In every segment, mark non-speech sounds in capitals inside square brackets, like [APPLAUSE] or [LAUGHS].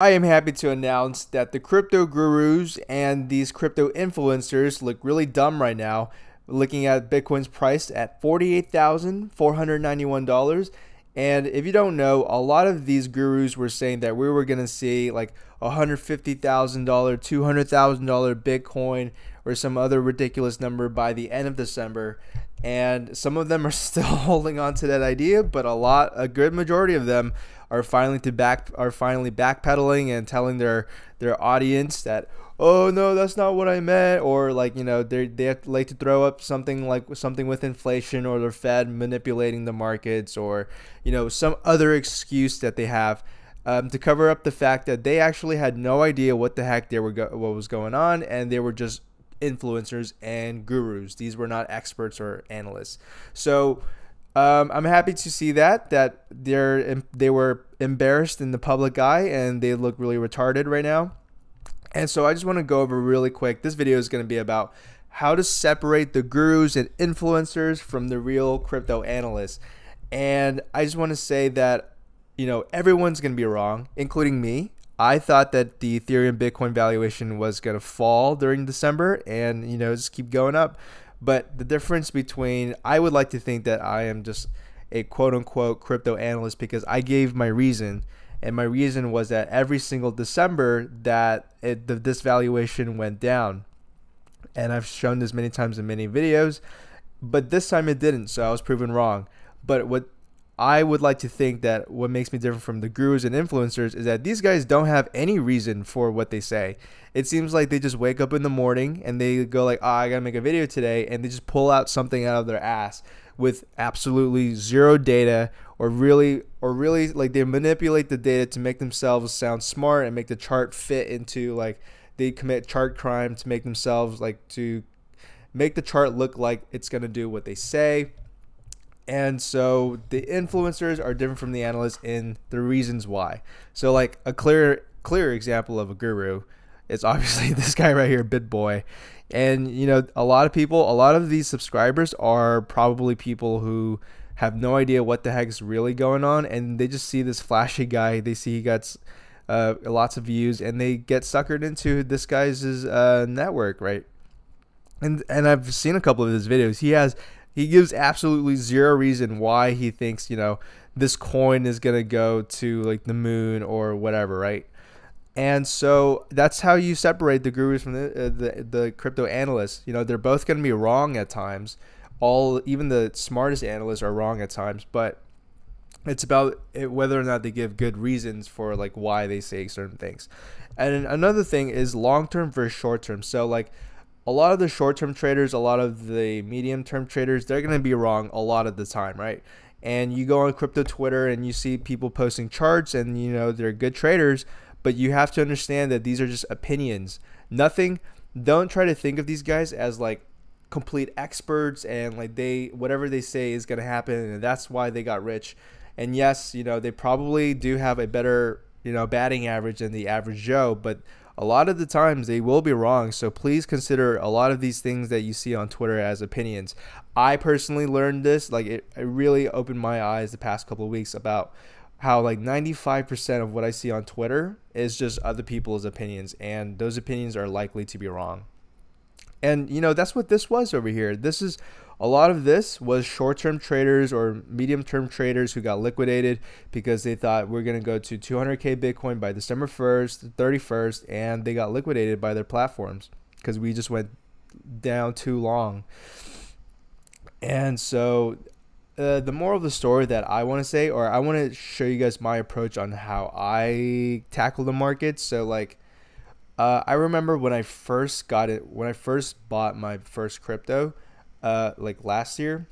I am happy to announce that the crypto gurus and these crypto influencers look really dumb right now. Looking at Bitcoin's price at $48,491. And if you don't know, a lot of these gurus were saying that we were going to see like $150,000, $200,000 Bitcoin or some other ridiculous number by the end of December. And some of them are [LAUGHS] still holding on to that idea, but a lot, a good majority of them are finally to back are finally backpedaling and telling their their audience that oh no that's not what I meant or like you know they they like to throw up something like something with inflation or the Fed manipulating the markets or you know some other excuse that they have. Um, to cover up the fact that they actually had no idea what the heck they were what was going on and they were just influencers and gurus. These were not experts or analysts. So um, I'm happy to see that that they're they were embarrassed in the public eye and they look really retarded right now. And so I just want to go over really quick. This video is going to be about how to separate the gurus and influencers from the real crypto analysts. And I just want to say that you know everyone's going to be wrong, including me. I thought that the Ethereum Bitcoin valuation was going to fall during December and you know just keep going up. But the difference between, I would like to think that I am just a quote unquote crypto analyst because I gave my reason. And my reason was that every single December that it, the, this valuation went down. And I've shown this many times in many videos, but this time it didn't. So I was proven wrong. But what I would like to think that what makes me different from the gurus and influencers is that these guys don't have any reason for what they say. It seems like they just wake up in the morning and they go like, "Oh, I got to make a video today," and they just pull out something out of their ass with absolutely zero data or really or really like they manipulate the data to make themselves sound smart and make the chart fit into like they commit chart crime to make themselves like to make the chart look like it's to do what they say and so the influencers are different from the analysts in the reasons why. So like a clear clear example of a guru is obviously [LAUGHS] this guy right here, BitBoy. And you know, a lot of people, a lot of these subscribers are probably people who have no idea what the heck is really going on and they just see this flashy guy, they see he got uh, lots of views and they get suckered into this guy's uh, network, right? And and I've seen a couple of his videos. He has he gives absolutely zero reason why he thinks, you know, this coin is going to go to like the moon or whatever, right? And so that's how you separate the gurus from the uh, the, the crypto analysts. You know, they're both going to be wrong at times. All even the smartest analysts are wrong at times, but it's about it, whether or not they give good reasons for like why they say certain things. And another thing is long term versus short term. So like a lot of the short-term traders, a lot of the medium-term traders, they're going to be wrong a lot of the time, right? And you go on crypto Twitter and you see people posting charts and you know they're good traders, but you have to understand that these are just opinions. Nothing don't try to think of these guys as like complete experts and like they whatever they say is going to happen and that's why they got rich. And yes, you know, they probably do have a better, you know, batting average than the average Joe, but a lot of the times they will be wrong. So please consider a lot of these things that you see on Twitter as opinions. I personally learned this, like it, it really opened my eyes the past couple of weeks about how like 95% of what I see on Twitter is just other people's opinions, and those opinions are likely to be wrong. And you know, that's what this was over here. This is a lot of this was short-term traders or medium-term traders who got liquidated because they thought we're going to go to 200k Bitcoin by December 1st, 31st, and they got liquidated by their platforms because we just went down too long. And so uh, the moral of the story that I want to say, or I want to show you guys my approach on how I tackle the market. So like, uh, I remember when I first got it, when I first bought my first crypto, uh, like last year,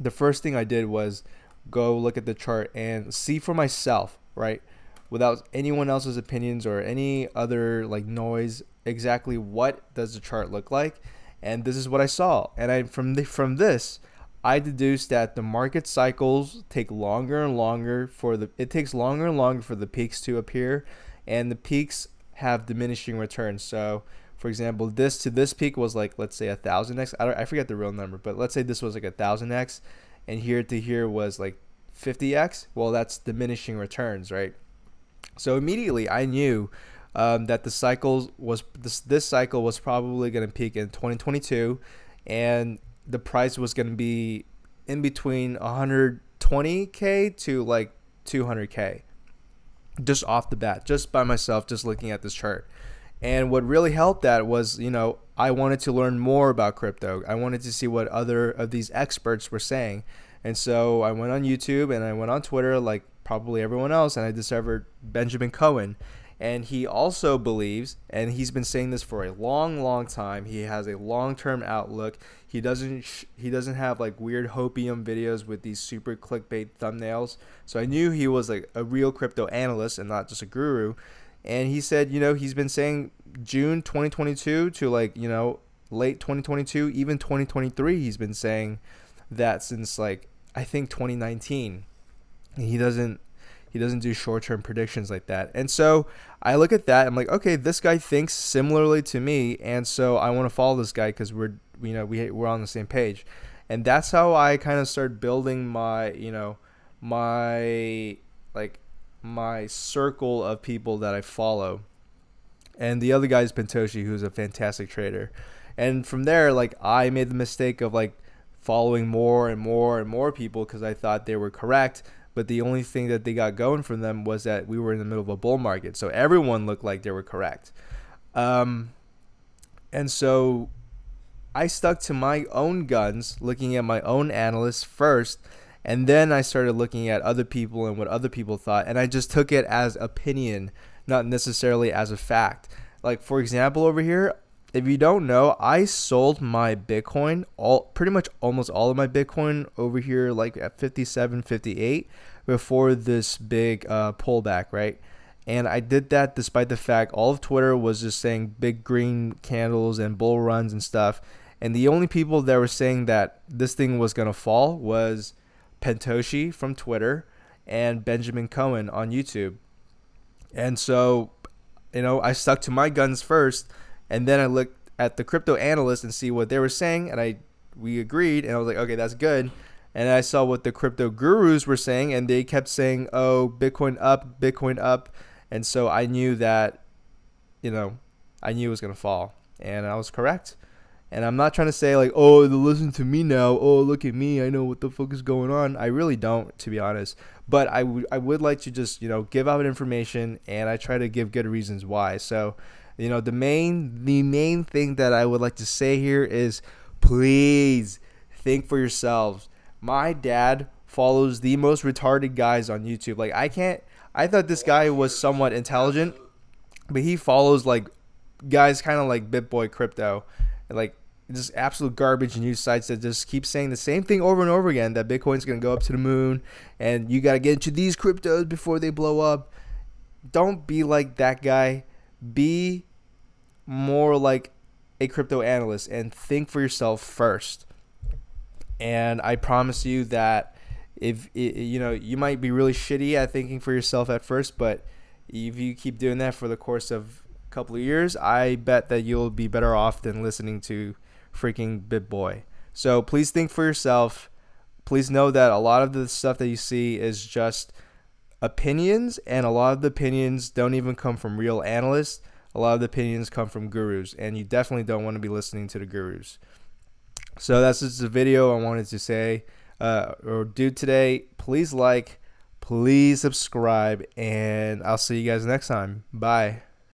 the first thing I did was go look at the chart and see for myself, right? Without anyone else's opinions or any other like noise, exactly what does the chart look like? And this is what I saw. And I from the, from this, I deduced that the market cycles take longer and longer for the it takes longer and longer for the peaks to appear and the peaks have diminishing returns. So for example, this to this peak was like let's say a thousand x. I don't, I forget the real number, but let's say this was like a thousand x, and here to here was like 50x. Well, that's diminishing returns, right? So immediately I knew um, that the cycle was this this cycle was probably going to peak in 2022, and the price was going to be in between 120k to like 200k, just off the bat, just by myself, just looking at this chart. And what really helped that was, you know, I wanted to learn more about crypto. I wanted to see what other of these experts were saying. And so I went on YouTube and I went on Twitter, like probably everyone else, and I discovered Benjamin Cowen and he also believes and he's been saying this for a long long time he has a long-term outlook he doesn't he doesn't have like weird hopium videos with these super clickbait thumbnails so i knew he was like a real crypto analyst and not just a guru and he said you know he's been saying june 2022 to like you know late 2022 even 2023 he's been saying that since like i think 2019 he doesn't he doesn't do short term predictions like that. And so I look at that. I'm like, okay, this guy thinks similarly to me, and so I want to follow this guy because we're you know we we're on the same page, and that's how I kind of start building my you know my like my circle of people that I follow. And the other guy is Pentoshi, who's a fantastic trader. And from there, like I made the mistake of like following more and more and more people because I thought they were correct but the only thing that they got going from them was that we were in the middle of a bull market. So everyone looked like they were correct. Um, and so I stuck to my own guns, looking at my own analysts first. And then I started looking at other people and what other people thought. And I just took it as opinion, not necessarily as a fact. Like, for example, over here, if you don't know, I sold my Bitcoin, all pretty much almost all of my Bitcoin over here, like at 57, 58, before this big uh, pullback, right? And I did that despite the fact all of Twitter was just saying big green candles and bull runs and stuff. And the only people that were saying that this thing was going to fall was Pentoshi from Twitter and Benjamin Cowen on YouTube. And so, you know, I stuck to my guns first and then I looked at the crypto analysts and see what they were saying, and I we agreed, and I was like, okay, that's good. And I saw what the crypto gurus were saying, and they kept saying, oh, Bitcoin up, Bitcoin up, and so I knew that, you know, I knew it was gonna fall, and I was correct. And I'm not trying to say like, oh, listen to me now. Oh, look at me. I know what the fuck is going on. I really don't, to be honest. But I, I would like to just, you know, give out information and I try to give good reasons why. So you know, the main the main thing that I would like to say here is please think for yourselves. My dad follows the most retarded guys on YouTube. Like I can't I thought this guy was somewhat intelligent, but he follows like guys kind of like BitBoy Crypto, like just absolute garbage news sites that just keep saying the same thing over and over again that Bitcoin's gonna go up to the moon and you gotta get into these cryptos before they blow up. Don't be like that guy. Be more like a crypto analyst and think for yourself first. And I promise you that if you know you might be really shitty at thinking for yourself at first, but if you keep doing that for the course of a couple of years, I bet that you'll be better off than listening to freaking BitBoy. So please think for yourself. Please know that a lot of the stuff that you see is just opinions, and a lot of the opinions don't even come from real analysts a lot of the opinions come from gurus, and you definitely don't want to be listening to the gurus. So that's just a video I wanted to say uh, or do today. Please like, please subscribe, and I'll see you guys next time. Bye.